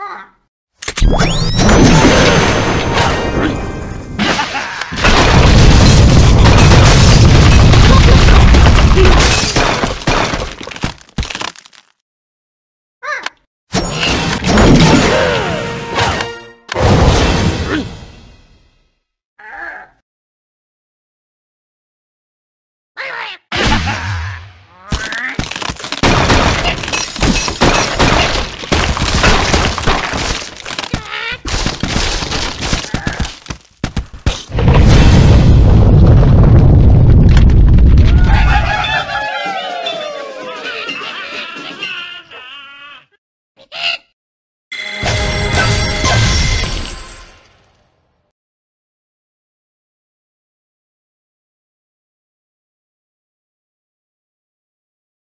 Ah.